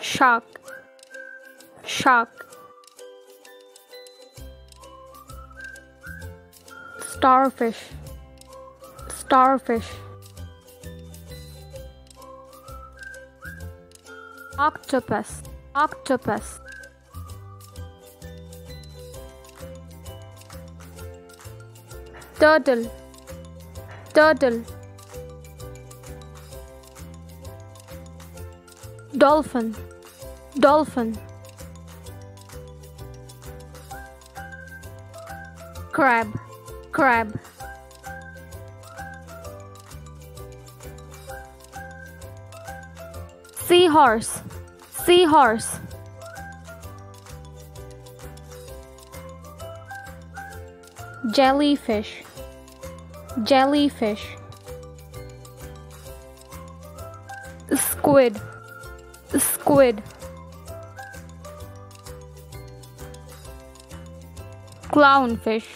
Shark shark starfish. Starfish. Octopus. Octopus turtle. Turtle. Dolphin. Dolphin. Crab. Crab. Seahorse. Seahorse. Jellyfish jellyfish. Squid. Squid. Clownfish